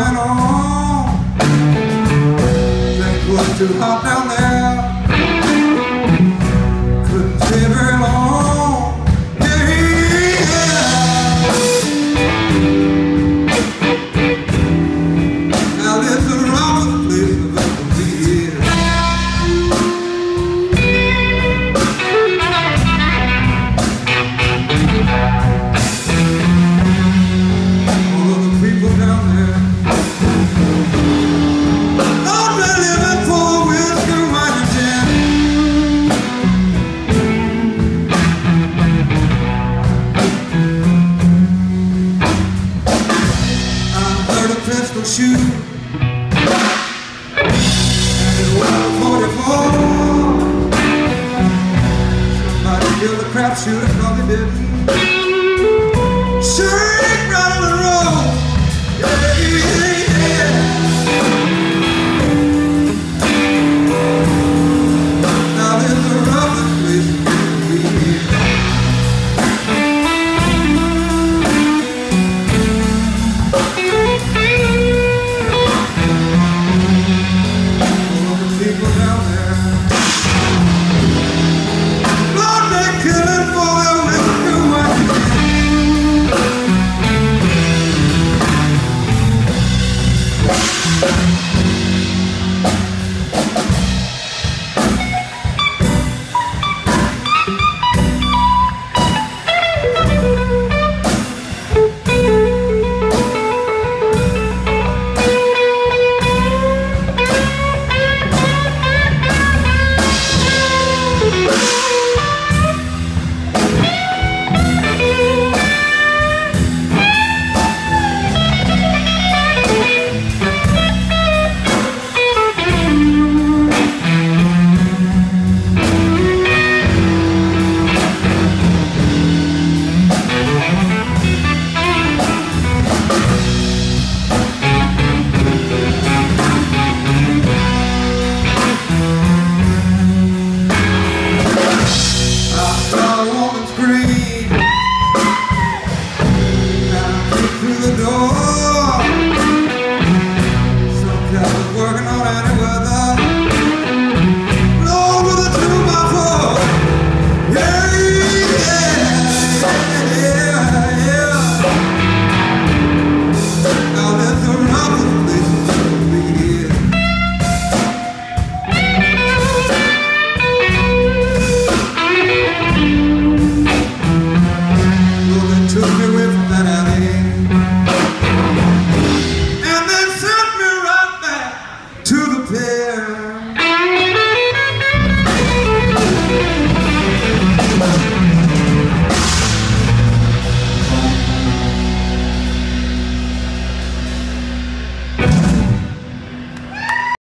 going on. Think we're too hot now. Shoot And Somebody probably did